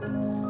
you